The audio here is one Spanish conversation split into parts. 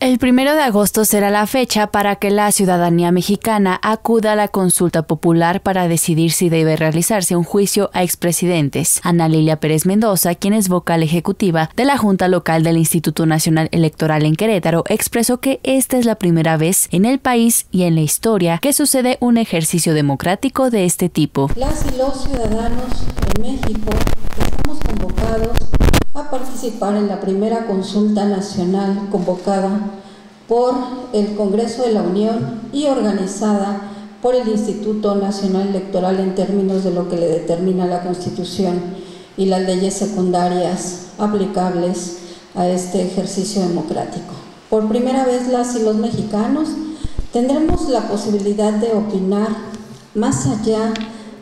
El primero de agosto será la fecha para que la ciudadanía mexicana acuda a la consulta popular para decidir si debe realizarse un juicio a expresidentes. Ana Lilia Pérez Mendoza, quien es vocal ejecutiva de la Junta Local del Instituto Nacional Electoral en Querétaro, expresó que esta es la primera vez en el país y en la historia que sucede un ejercicio democrático de este tipo. Las y los ciudadanos México participar en la primera consulta nacional convocada por el Congreso de la Unión y organizada por el Instituto Nacional Electoral en términos de lo que le determina la Constitución y las leyes secundarias aplicables a este ejercicio democrático. Por primera vez las y los mexicanos tendremos la posibilidad de opinar más allá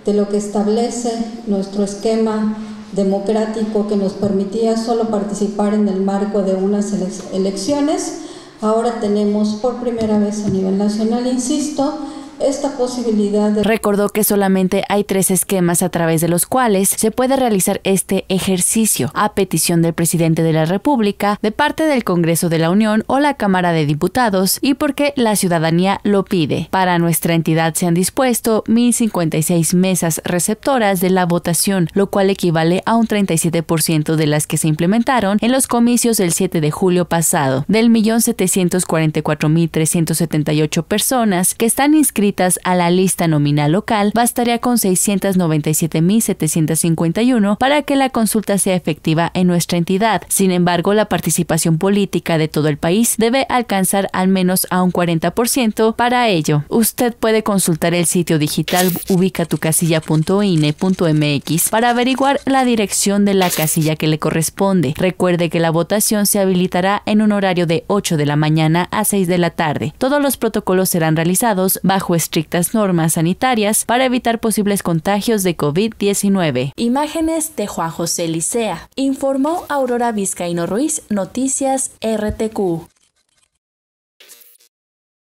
de lo que establece nuestro esquema democrático que nos permitía solo participar en el marco de unas elecciones, ahora tenemos por primera vez a nivel nacional, insisto, esta posibilidad de... Recordó que solamente hay tres esquemas a través de los cuales se puede realizar este ejercicio, a petición del presidente de la República, de parte del Congreso de la Unión o la Cámara de Diputados y porque la ciudadanía lo pide. Para nuestra entidad se han dispuesto 1.056 mesas receptoras de la votación, lo cual equivale a un 37% de las que se implementaron en los comicios del 7 de julio pasado. Del 1.744.378 personas que están inscritas a la lista nominal local, bastaría con 697.751 para que la consulta sea efectiva en nuestra entidad. Sin embargo, la participación política de todo el país debe alcanzar al menos a un 40%. Para ello, usted puede consultar el sitio digital ubicatucasilla.ine.mx para averiguar la dirección de la casilla que le corresponde. Recuerde que la votación se habilitará en un horario de 8 de la mañana a 6 de la tarde. Todos los protocolos serán realizados bajo estrictas normas sanitarias para evitar posibles contagios de COVID-19. Imágenes de Juan José Licea. Informó Aurora Vizcaíno Ruiz, Noticias RTQ.